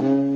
Mm-hmm.